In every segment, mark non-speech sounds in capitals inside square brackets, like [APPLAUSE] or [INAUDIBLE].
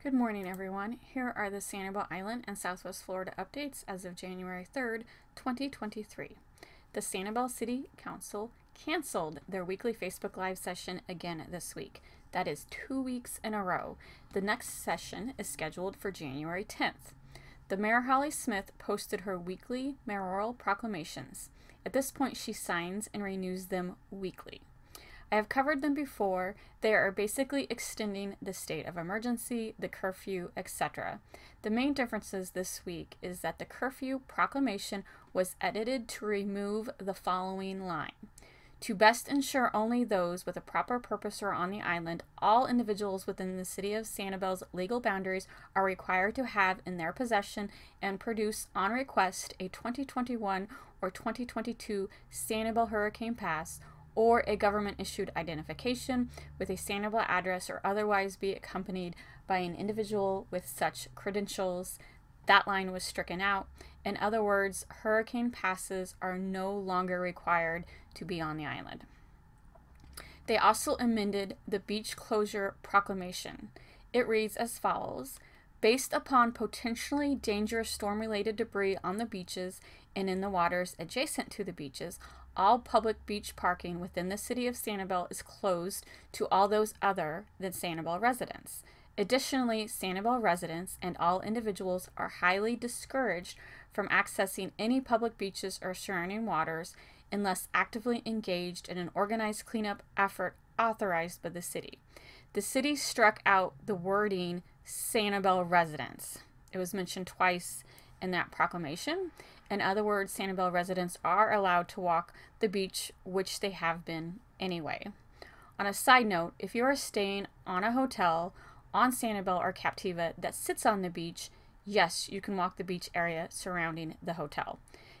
Good morning, everyone. Here are the Sanibel Island and Southwest Florida updates as of January 3rd, 2023. The Sanibel City Council canceled their weekly Facebook Live session again this week. That is two weeks in a row. The next session is scheduled for January 10th. The Mayor Holly Smith posted her weekly mayoral proclamations. At this point, she signs and renews them weekly. I have covered them before. They are basically extending the state of emergency, the curfew, etc. The main differences this week is that the curfew proclamation was edited to remove the following line. To best ensure only those with a proper purpose are on the island, all individuals within the city of Sanibel's legal boundaries are required to have in their possession and produce on request a 2021 or 2022 Sanibel Hurricane Pass or a government issued identification with a Sanibel address or otherwise be accompanied by an individual with such credentials. That line was stricken out. In other words, hurricane passes are no longer required to be on the island. They also amended the beach closure proclamation. It reads as follows Based upon potentially dangerous storm related debris on the beaches and in the waters adjacent to the beaches, all public beach parking within the city of Sanibel is closed to all those other than Sanibel residents. Additionally, Sanibel residents and all individuals are highly discouraged from accessing any public beaches or surrounding waters unless actively engaged in an organized cleanup effort authorized by the city. The city struck out the wording Sanibel residents. It was mentioned twice in that proclamation. In other words, Sanibel residents are allowed to walk the beach, which they have been anyway. On a side note, if you are staying on a hotel on Sanibel or Captiva that sits on the beach, yes, you can walk the beach area surrounding the hotel.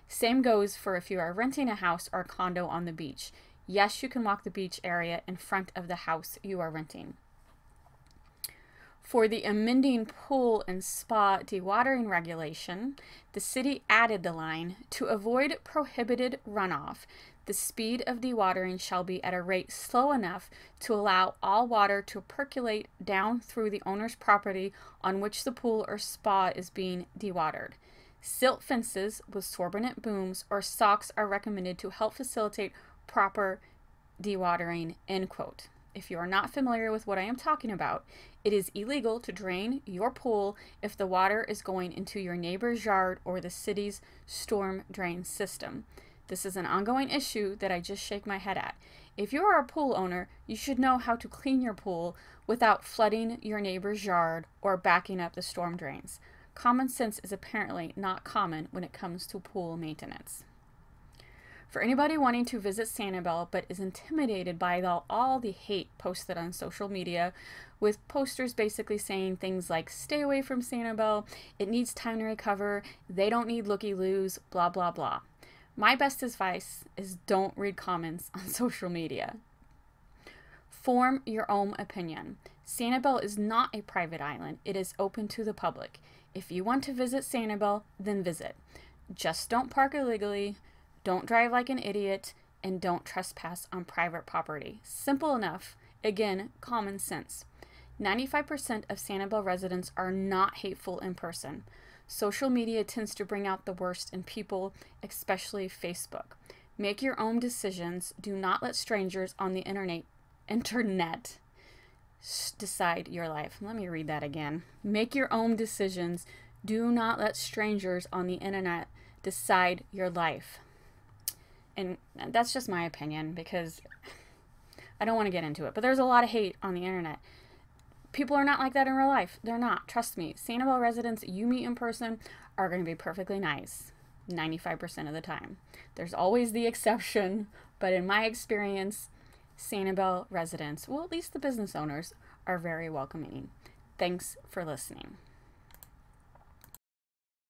Same goes for if you are renting a house or a condo on the beach. Yes, you can walk the beach area in front of the house you are renting. For the amending pool and spa dewatering regulation, the city added the line to avoid prohibited runoff. The speed of dewatering shall be at a rate slow enough to allow all water to percolate down through the owner's property on which the pool or spa is being dewatered. Silt fences with sorbent booms or socks are recommended to help facilitate proper dewatering. End quote. If you are not familiar with what I am talking about, it is illegal to drain your pool if the water is going into your neighbor's yard or the city's storm drain system. This is an ongoing issue that I just shake my head at. If you are a pool owner, you should know how to clean your pool without flooding your neighbor's yard or backing up the storm drains. Common sense is apparently not common when it comes to pool maintenance. For anybody wanting to visit Sanibel but is intimidated by the, all the hate posted on social media, with posters basically saying things like, stay away from Sanibel, it needs time to recover, they don't need looky loos, blah, blah, blah. My best advice is don't read comments [LAUGHS] on social media. Form your own opinion. Sanibel is not a private island, it is open to the public. If you want to visit Sanibel, then visit. Just don't park illegally, don't drive like an idiot, and don't trespass on private property. Simple enough. Again, common sense. 95% of Sanibel residents are not hateful in person. Social media tends to bring out the worst in people, especially Facebook. Make your own decisions. Do not let strangers on the internet internet decide your life. Let me read that again. Make your own decisions. Do not let strangers on the internet decide your life and that's just my opinion because I don't want to get into it. But there's a lot of hate on the internet. People are not like that in real life. They're not. Trust me. Sanibel residents you meet in person are going to be perfectly nice 95% of the time. There's always the exception, but in my experience, Sanibel residents, well, at least the business owners, are very welcoming. Thanks for listening.